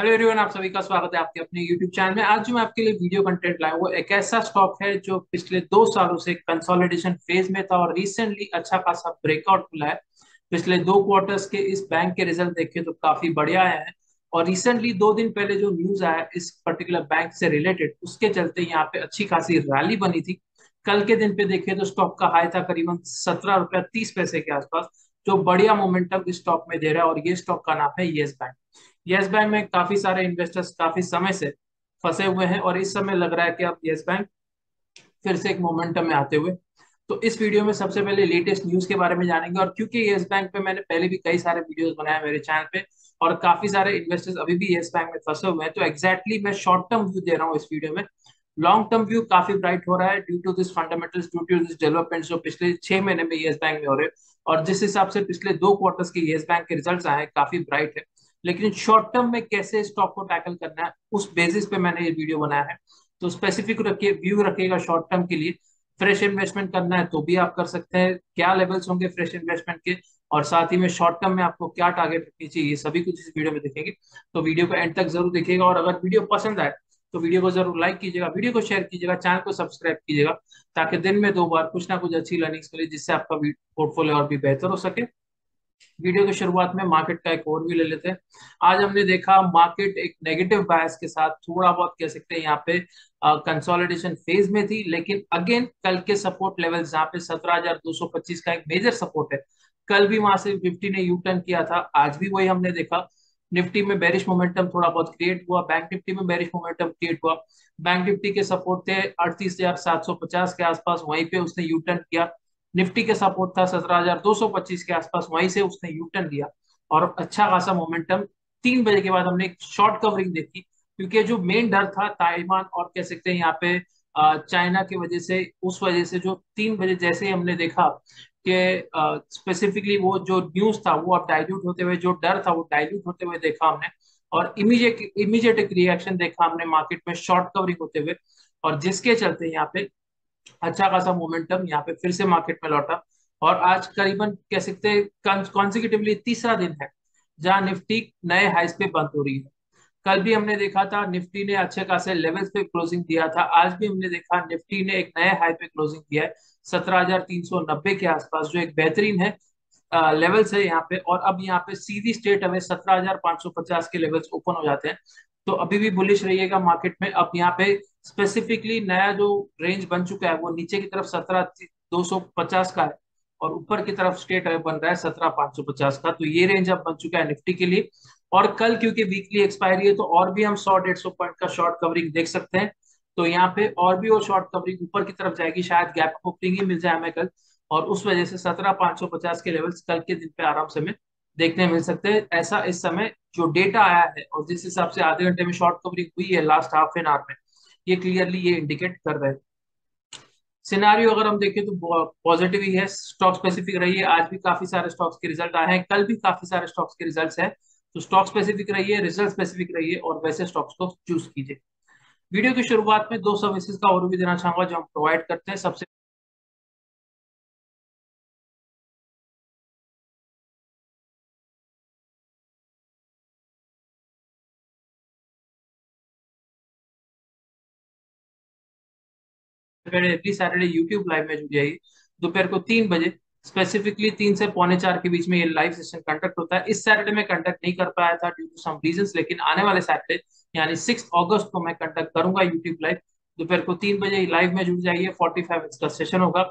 Hello everyone आप सभी का स्वागत है आपके अपने यूट्यूब चैनल में। आज जो मैं आपके लिए वीडियो कंटेंट लाया वो एक ऐसा स्टॉक है जो पिछले दो सालों से कंसोलिडेशन फ़ेज़ में था और रिसेंटली अच्छा खासा ब्रेकआउट खुला है। पिछले दो क्वार्टर्स के इस बैंक के रिज़ल्ट देखे तो काफ़ी बढ़िया हैं। और रिसेंटली दो दिन पहले जो न्यूज़ आया इस पर्टिकुलर बैंक से रिलेटेड उसके चलते यहाँ पे अच्छी खासी रैली बनी थी। कल के दिन पे देखे तो स्टॉक का हाई था करीबन सत्रह रुपया तीस पैसे के आसपास, जो बढ़िया मोमेंटम इस स्टॉक में दे रहा है और ये स्टॉक का नाम है येस बैंक येस बैंक में काफ़ी सारे इन्वेस्टर्स काफ़ी समय से फंसे हुए हैं और इस समय लग रहा है कि अब येस बैंक फिर से एक मोमेंटम में आते हुए। तो इस वीडियो में सबसे पहले लेटेस्ट न्यूज़ के बारे में जानेंगे और क्योंकि येस बैंक पे मैंने पहले भी कई सारे वीडियोस बनाए मेरे चैनल पे और काफ़ी सारे इन्वेस्टर्स अभी भी येस बैंक में फंसे हुए हैं तो एक्जैक्टली मैं शॉर्ट टर्म व्यू दे रहा हूँ इस वीडियो में। लॉन्ग टर्म व्यू काफ़ी ब्राइट हो रहा है due to this fundamentals due to this development जो पिछले छह महीने में येस बैंक में हो रहे और जिस हिसाब से पिछले दो क्वार्टर्स के येस बैंक के रिज़ल्ट आए काफ़ी ब्राइट है। लेकिन शॉर्ट टर्म में कैसे स्टॉक को टैकल करना है, उस बेसिस पे मैंने ये वीडियो बनाया है। तो स्पेसिफिक रखिए व्यू रखिएगा शॉर्ट टर्म के लिए। फ्रेश इन्वेस्टमेंट करना है तो भी आप कर सकते हैं। क्या लेवल्स होंगे फ्रेश इन्वेस्टमेंट के? और साथ ही में शॉर्ट टर्म में आपको क्या टारगेट रखनी चाहिए सभी कुछ इस वीडियो में देखेंगे। तो वीडियो को एंड तक ज़रूर देखिएगा और अगर वीडियो पसंद आए तो वीडियो को ज़रूर लाइक कीजिएगा वीडियो को शेयर कीजिएगा चैनल को सब्सक्राइब कीजिएगा, ताकि दिन में दो बार कुछ ना कुछ अच्छी लर्निंग्स मिले, जिससे आपका पोर्टफोलियो और भी बेहतर हो सके। वीडियो की शुरुआत में मार्केट का एक ओवरव्यू ले लेते हैं। आज हमने देखा मार्केट एक नेगेटिव बायस के साथ थोड़ा बहुत कह सकते हैं यहाँ पे कंसोलिडेशन फ़ेज़ में थी लेकिन अगेन कल के सपोर्ट लेवल जहाँ पे 17,225 का एक मेजर सपोर्ट है। कल भी वहाँ से निफ्टी ने यू टर्न किया था आज भी वही हमने देखा। निफ्टी में बेरिश मोमेंटम थोड़ा बहुत क्रिएट हुआ बैंक निफ्टी में बेरिश मोमेंटम क्रिएट हुआ। बैंक निफ्टी के सपोर्ट थे अड़तीस के आसपास वहीं पे उसने यू टर्न किया। निफ्टी के सपोर्ट था, सत्रह हज़ार दो सौ पच्चीस के आसपास, वहीं से उसने यू टर्न लिया। और अच्छा खासा मोमेंटम तीन बजे के बाद हमने एक शॉर्ट कवरिंग देखी, क्योंकि जो मेन डर था ताइवान और कह सकते हैं यहाँ पे चाइना की वजह से, उस वजह से जो तीन बजे जैसे ही हमने देखा कि स्पेसिफिकली वो जो न्यूज़ था, वो अब डाइल्यूट होते हुए, जो डर था वो डाइल्यूट होते हुए देखा हमने। और इमीडिएट इमीडिएट एक रिएक्शन देखा हमने मार्केट में शॉर्ट कवरिंग होते हुए। और जिसके चलते यहाँ पे अच्छा खासा मोमेंटम यहाँ पे फिर से मार्केट में लौटा। और आज करीबन कह सकते हैं कॉन्सिक्यूटिवली तीसरा दिन है, जहाँ निफ्टी नए हाइस पे बंद हो रही है। कल भी हमने देखा था, निफ्टी ने अच्छे खासे लेवल्स पे क्लोजिंग दिया था। आज भी हमने देखा, निफ्टी ने एक नए हाई पे क्लोजिंग दिया है, सत्रह हज़ार तीन सौ नब्बे के आसपास, जो एक बेहतरीन है लेवल्स है यहाँ पे। और अब यहाँ पे सीधी स्टेट हमें सत्रह हज़ार पाँच सौ पचास के लेवल्स ओपन हो जाते हैं। तो अभी भी बुलिश रहिएगा मार्केट में। अब यहाँ पे स्पेसिफिकली नया जो रेंज बन चुका है, वो नीचे की तरफ़ सत्रह दो सौ पचास का है और ऊपर की तरफ़ स्टेट बन रहा है सत्रह पाँच सौ पचास का। तो ये रेंज अब बन चुका है निफ्टी के लिए। और कल क्योंकि वीकली एक्सपायरी है तो और भी हम सौ डेढ़ सौ पॉइंट का शॉर्ट कवरिंग देख सकते हैं। तो यहाँ पे और भी वो शॉर्ट कवरिंग ऊपर की तरफ़ जाएगी, शायद गैप ओपनिंग ही मिल जाए हमें कल। और उस वजह से सत्रह पाँच सौ पचास के लेवल्स कल के दिन पे आराम से हमें देखने मिल सकते हैं। ऐसा इस समय जो डेटा आया है, और जिस हिसाब से आधे घंटे में शॉर्ट कवरिंग हुई है लास्ट हाफ़ एन आवर में ये क्लियरली ये इंडिकेट कर रहे हैं। सिनारियो अगर हम देखें तो पॉजिटिव ही है। स्टॉक स्पेसिफिक रही है आज भी काफ़ी सारे स्टॉक्स के रिज़ल्ट आए हैं। कल भी काफ़ी सारे स्टॉक्स के रिज़ल्ट है। तो स्टॉक स्पेसिफिक रहिए रिज़ल्ट स्पेसिफिक रहिए और वैसे स्टॉक्स को चूज़ कीजिए। वीडियो की शुरुआत में दो सर्विसेज़ का और भी देना चाहूँगा जो हम प्रोवाइड करते हैं। सबसे एवरी सैटरडे यूट्यूब लाइव में जुड़ जाइए दोपहर को तीन बजे स्पेसिफिकली तीन से पौने चार के बीच में ये लाइव सेशन कंडक्ट होता है। इस सैटरडे में कंडक्ट नहीं कर पाया था ड्यू टू सम रीजंस लेकिन आने वाले सैटरडे यानी सिक्स अगस्त को मैं कंडक्ट करूँगा यूट्यूब लाइव दोपहर को तीन बजे लाइव में जुड़ जाइए फोर्टी फाइव मिनट्स का सेशन होगा।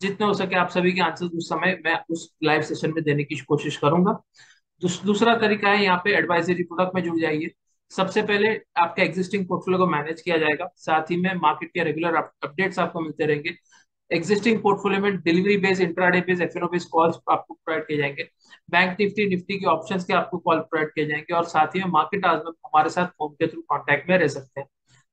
जितने हो सके आप सभी के आंसर उस समय मैं उस लाइव सेशन में देने की कोशिश करूँगा। दूसरा तरीका है यहाँ पे एडवाइजरी प्रोडक्ट में जुड़ जाइए। सबसे पहले आपका एग्जिस्टिंग पोर्टफोलियो को मैनेज किया जाएगा। साथ ही में मार्केट के रेगुलर अपडेट्स आपको मिलते रहेंगे। एग्जिस्टिंग पोर्टफोलियो में delivery based intraday based F based calls आपको प्रोवाइड किए जाएँगे। बैंक निफ्टी निफ्टी के ऑप्शंस के आपको कॉल प्रोवाइड किए जाएँगे और साथ ही में मार्केट आज हमारे साथ फ़ोन के थ्रू कॉन्टैक्ट में रह सकते हैं।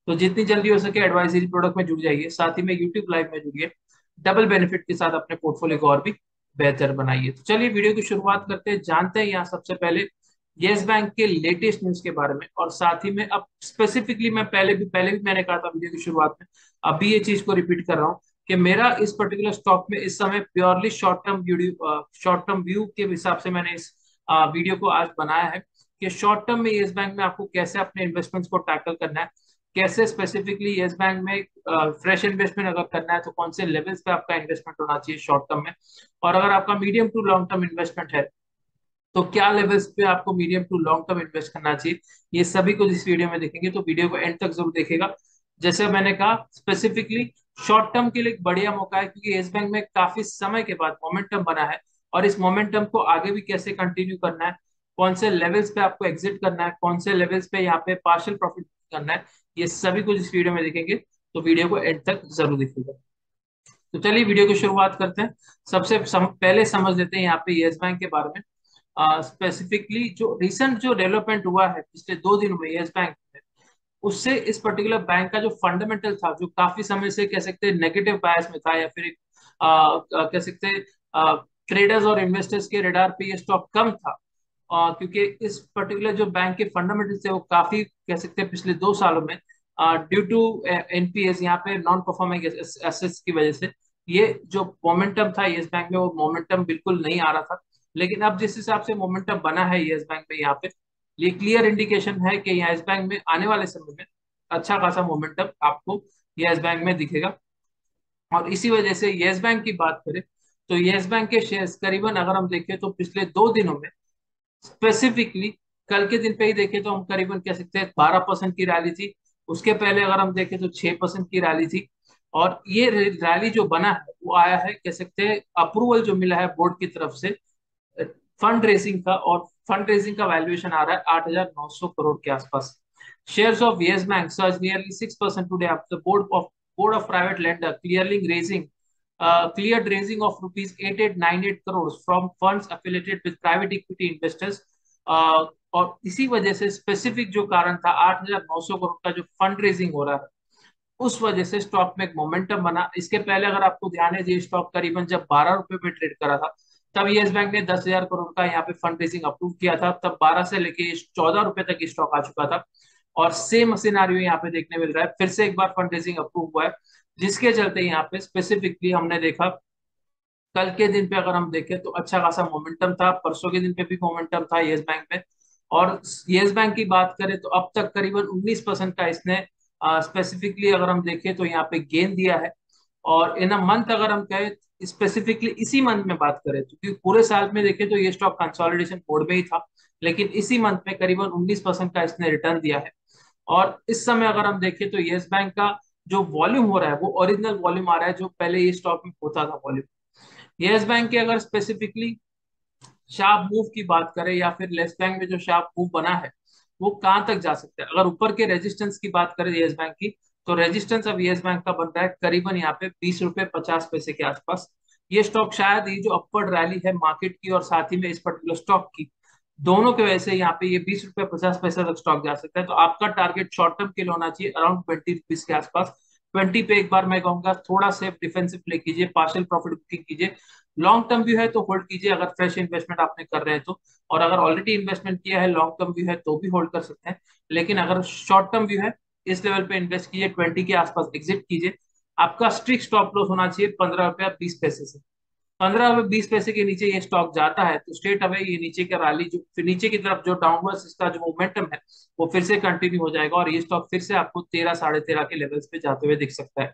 तो जितनी जल्दी हो सके एडवाइजरी प्रोडक्ट में जुड़ जाइए, साथ ही में यूट्यूब लाइव में जुड़िए। डबल बेनिफिट के साथ अपने पोर्टफोलियो को और भी बेहतर बनाइए। तो चलिए वीडियो की शुरुआत करते हैं, जानते हैं यहाँ सबसे पहले येस बैंक के लेटेस्ट न्यूज़ के बारे में। और साथ ही में अब स्पेसिफिकली मैं पहले भी पहले भी मैंने कहा था वीडियो की शुरुआत में अभी ये चीज़ को रिपीट कर रहा हूँ कि मेरा इस पर्टिकुलर स्टॉक में इस समय purely short term short term view के हिसाब से मैंने इस आ, वीडियो को आज बनाया है कि शॉर्ट टर्म में येस बैंक में आपको कैसे अपने इन्वेस्टमेंट्स को टैकल करना है कैसे स्पेसिफिकली येस बैंक में फ्रेश इन्वेस्टमेंट अगर करना है तो कौन से लेवल्स पे आपका इन्वेस्टमेंट होना चाहिए शॉर्ट टर्म में। और अगर आपका medium to long term investment है तो क्या लेवल्स पे आपको medium to long term invest करना चाहिए? ये सभी कुछ इस वीडियो में देखेंगे तो वीडियो को एंड तक ज़रूर देखेगा जैसे मैंने कहा स्पेसिफिकली शॉर्ट टर्म के लिए एक बढ़िया मौका है क्योंकि येस बैंक में काफ़ी समय के बाद मोमेंटम बना है और इस मोमेंटम को आगे भी कैसे कंटिन्यू करना है कौन से लेवल्स पे आपको एग्जिट करना है कौन से लेवल्स पे यहाँ पे पार्शियल प्रॉफिट करना है ये सभी कुछ इस वीडियो में देखेंगे तो वीडियो को एंड तक ज़रूर देखिएगा। तो चलिए वीडियो की शुरुआत करते हैं। सबसे सम, पहले समझ लेते हैं यहाँ पे येस बैंक के बारे में। स्पेसिफिकली जो रिसेंट जो डेवलपमेंट हुआ है पिछले दो दिनों में येस बैंक में उससे इस पर्टिकुलर बैंक का जो फंडामेंटल था जो काफ़ी समय से कह सकते हैं नेगेटिव बायस में था या फिर एक कह सकते ट्रेडर्स और इन्वेस्टर्स के रेडार पे ये स्टॉक कम था। आ, क्योंकि इस पर्टिकुलर जो बैंक के फंडामेंटल थे वो काफ़ी कह सकते हैं पिछले दो सालों में ड्यू टू एनपीएस यहाँ पे नॉन परफॉर्मिंग एसेट्स की वजह से ये जो मोमेंटम था येस बैंक में वो मोमेंटम बिल्कुल नहीं आ रहा था। लेकिन अब जिस हिसाब से मोमेंटम बना है येस बैंक में यहाँ पे, ये क्लियर इंडिकेशन है कि येस बैंक में आने वाले समय में अच्छा खासा मोमेंटम आपको येस बैंक में दिखेगा। और इसी वजह से येस बैंक की बात करें तो येस बैंक के शेयर्स करीबन अगर हम देखें तो पिछले दो दिनों में स्पेसिफिकली कल के दिन पे ही देखें तो हम करीबन कह सकते हैं बारह परसेंट की रैली थी। उसके पहले अगर हम देखें तो छह परसेंट की रैली थी। और ये रैली जो बना है, वो आया है कह सकते हैं अप्रूवल जो मिला है बोर्ड की तरफ़ से फंड रेसिंग का और फंड रेसिंग का वैल्यूएशन आ रहा है आठ हज़ार नौ सौ करोड़ के आसपास। Shares of Yes Bank surge nearly six percent today board of board of private lender clearly raising cleared raising of rupees 8898 crores from funds affiliated with private equity investors uh, और इसी वजह से स्पेसिफिक जो कारण था 8,900 करोड़ का जो fund raising हो रहा था उस वजह से स्टॉक में एक मोमेंटम बना। इसके पहले अगर आपको ध्यान है ये स्टॉक करीबन जब बारह रुपए में ट्रेड करा था तब येस बैंक ने दस हज़ार करोड़ का यहाँ पे फंड रेजिंग अप्रूव किया था। तब बारह से लेके चौदह रुपए तक स्टॉक आ चुका था। और सेम सिनारियो यहाँ पे देखने मिल रहा है। फिर से एक बार फंड रेजिंग अप्रूव हुआ है, जिसके चलते यहाँ पे स्पेसिफिकली हमने देखा, कल के दिन पे अगर हम देखें तो अच्छा खासा मोमेंटम था, परसों के दिन पे भी मोमेंटम था येस बैंक में। और येस बैंक की बात करें तो अब तक करीबन 19 परसेंट का इसने स्पेसिफिकली अगर हम देखें तो यहाँ पे गेन दिया है। और इन अ मंथ अगर हम कहें स्पेसिफिकली इसी मंथ में बात करें तो क्योंकि पूरे साल में देखें तो ये स्टॉक कंसोलिडेशन मोड में ही था, लेकिन इसी मंथ में करीबन 19 परसेंट का इसने रिटर्न दिया है। और इस समय अगर हम देखें तो येस बैंक का जो वॉल्यूम हो रहा है, वो ओरिजिनल वॉल्यूम आ रहा है जो पहले ये स्टॉक में होता था वॉल्यूम येस बैंक के अगर स्पेसिफिकली शार्प मूव की बात करें या फिर लेस बैंक में जो शार्प मूव बना है, वो कहाँ तक जा सकता है? अगर ऊपर के रेजिस्टेंस की बात करें येस बैंक की तो रेजिस्टेंस अब येस बैंक का बन रहा है, करीबन यहाँ पे बीस रुपए पचास पैसे के आसपास। ये स्टॉक शायद ये जो अपवर्ड रैली है मार्केट की और साथ ही में इस पर्टिकुलर स्टॉक की, दोनों के वजह से यहाँ पे ये बीस रुपए पचास पैसे तक स्टॉक जा सकता है। तो आपका टारगेट शॉर्ट टर्म के लिए होना चाहिए अराउंड ट्वेंटी रुपीज़ के आसपास। ट्वेंटी पे एक बार मैं कहूँगा थोड़ा सेफ़ डिफेंसिव प्ले कीजिए पार्शियल प्रॉफिट बुकिंग कीजिए। लॉन्ग टर्म व्यू है तो होल्ड कीजिए अगर फ्रेश इन्वेस्टमेंट आपने कर रहे हैं तो। और अगर ऑलरेडी इन्वेस्टमेंट किया है लॉन्ग टर्म व्यू है तो भी होल्ड कर सकते हैं। लेकिन अगर शॉर्ट टर्म व्यू है इस लेवल पे इन्वेस्ट कीजिए ट्वेंटी के आसपास एग्जिट कीजिए। आपका स्ट्रिक्ट स्टॉप लॉस होना चाहिए पंद्रह रुपया बीस पैसे से। पंद्रह रुपए बीस पैसे के नीचे ये स्टॉक जाता है तो स्ट्रेट अवे ये नीचे का रैली जो, फिर नीचे की तरफ़ जो डाउनवर्ड इसका जो मोमेंटम है, वो फिर से कंटिन्यू हो जाएगा और ये स्टॉक फिर से आपको तेरह, साढ़े तेरह के लेवल्स पे जाते हुए दिख सकता है।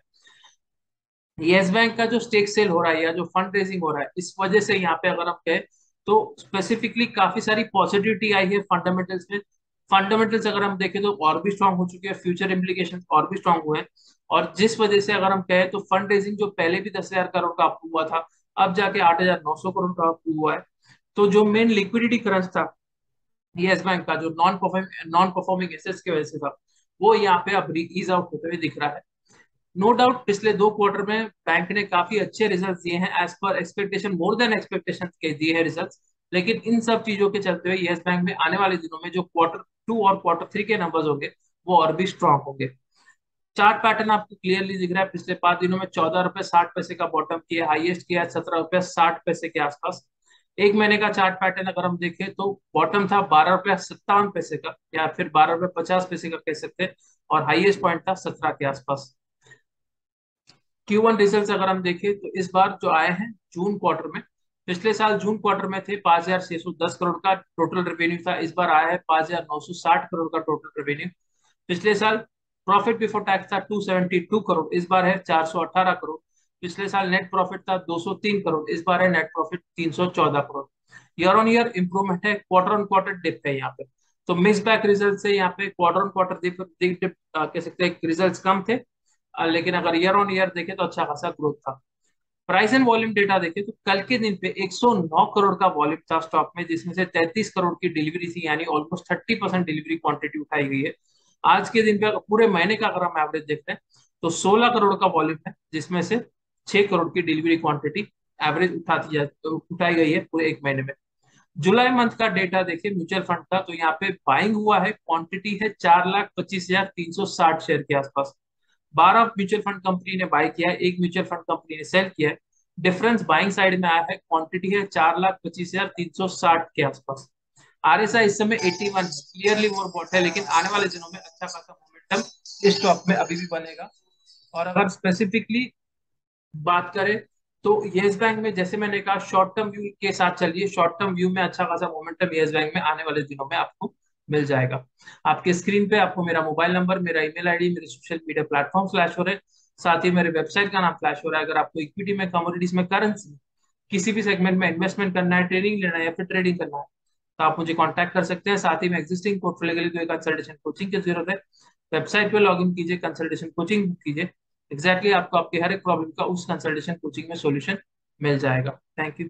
येस बैंक का जो स्टेक सेल हो रहा है या जो फंड रेजिंग हो रहा है, इस वजह से यहाँ पे अगर हम कहें तो स्पेसिफिकली काफ़ी सारी पॉजिटिविटी आई है फंडामेंटल्स में। फंडामेंटल्स अगर हम देखें तो और भी स्ट्रांग हो चुके हैं फ्यूचर इम्प्लीकेशन और भी स्ट्रांग हुए हैं। और जिस वजह से अगर हम कहें तो फंड रेजिंग जो पहले भी दस हज़ार करोड़ का अप्रूव हुआ था, अब जाके आठ हज़ार नौ सौ करोड़ का अप्रूव हुआ है। तो जो मेन लिक्विडिटी क्रंच था, येस बैंक का, जो non performing non performing assets की वजह से था, वो यहाँ पे अब ईज आउट होते हुए दिख रहा है। नो no डाउट पिछले दो क्वार्टर में बैंक ने काफ़ी अच्छे रिज़ल्ट दिए हैं as per expectation more than expectation के दिए हैं रिज़ल्ट लेकिन इन सब चीज़ों के चलते हुए येस बैंक में आने वाले दिनों में जो क्वार्टर टू और क्वार्टर थ्री के नंबर्स होंगे, वो और भी स्ट्रॉन्ग होंगे। चार्ट पैटर्न आपको क्लियरली दिख रहा है, पिछले पाँच दिनों में चौदह रुपए साठ पैसे का बॉटम किया हाईएस्ट किया, सत्रह रुपए साठ पैसे के आसपास। एक महीने का चार्ट पैटर्न अगर हम देखें तो बॉटम था बारह रुपया सत्तावन पैसे का, या फिर बारह रुपए पचास पैसे का कह सकते हैं, और हाईएस्ट पॉइंट था सत्रह के आसपास। क्यू वन अगर हम देखें तो इस बार जो आए हैं, जून क्वार्टर में पिछले साल जून क्वार्टर में थे पाँच हज़ार छह सौ दस करोड़ का टोटल रेवेन्यू था, इस बार आया है पाँच हज़ार नौ सौ साठ करोड़ का टोटल रेवेन्यू पिछले साल प्रॉफिट बिफोर टैक्स था टू सेवेंटी टू करोड़, इस बार है चार सौ अठारह करोड़। पिछले साल नेट प्रॉफिट था दो सौ तीन करोड़, इस बार है नेट प्रॉफिट तीन सौ चौदह crore. Year on year improvement है क्वार्टर ऑन क्वार्टर डिप है यहाँ पे। तो मिक्स बैक रिज़ल्ट से यहाँ पे क्वार्टर ऑन क्वार्टर कह सकते हैं रिज़ल्ट कम थे लेकिन अगर ईयर ऑन ईयर देखे तो अच्छा खासा ग्रोथ था। प्राइस एंड वॉल्यूम डेटा देखे तो कल के दिन पे 109 करोड़ का वॉल्यूम था स्टॉक में, जिसमें से 33 करोड़ की डिलीवरी थी, यानी ऑलमोस्ट 30 परसेंट डिलीवरी क्वांटिटी उठाई गई है। आज के दिन पे पूरे महीने का अगर हम एवरेज देखते हैं तो 16 करोड़ का वॉल्यूम है, जिसमें से 6 करोड़ की डिलीवरी क्वांटिटी एवरेज उठाती जा, उठाई गई है पूरे एक महीने में। जुलाई मंथ का डेटा देखिए म्यूचुअल फंड का तो यहाँ पे बाइंग हुआ है क्वांटिटी है चार लाख पच्चीस हज़ार तीन सौ साठ शेयर के आसपास। बारह म्यूचुअल फंड कंपनी ने बाय किया है, एक म्यूचुअल फंड कंपनी ने सेल किया है। डिफरेंस बाइंग साइड में आया है, क्वांटिटी है चार लाख पच्चीस हज़ार तीन सौ साठ के आसपास। आरएसआई इस समय 81 क्लियरली बॉट है, लेकिन आने वाले दिनों में अच्छा खासा मोमेंटम इस स्टॉक में अभी भी बनेगा। और अगर स्पेसिफिकली बात करें तो येस बैंक में जैसे मैंने कहा शॉर्ट टर्म व्यू के साथ चलिए। शॉर्ट टर्म व्यू में अच्छा खासा मोमेंटम येस बैंक में आने वाले दिनों में आपको मिल जाएगा। आपके स्क्रीन पे आपको मेरा मोबाइल नंबर मेरा ईमेल आईडी मेरे सोशल मीडिया प्लेटफॉर्म फ्लैश हो रहे साथ ही मेरे वेबसाइट का नाम फ्लैश हो रहा है। अगर आपको इक्विटी में कमोडिटीज में करेंसी किसी भी सेगमेंट में इन्वेस्टमेंट करना है ट्रेडिंग लेना है या फिर ट्रेडिंग करना है तो आप मुझे कॉन्टैक्ट कर सकते हैं। साथ ही में एग्जिस्टिंग पोर्टफोलियो के लिए तो कंसल्टेशन कोचिंग की ज़रूरत है। वेबसाइट पे लॉगिन कीजिए कंसल्टेशन कोचिंग बुक कीजिए। एग्जैक्टली exactly आपको आपके हर एक प्रॉब्लम का उस कंसल्टेशन कोचिंग में सोल्यूशन मिल जाएगा। Thank you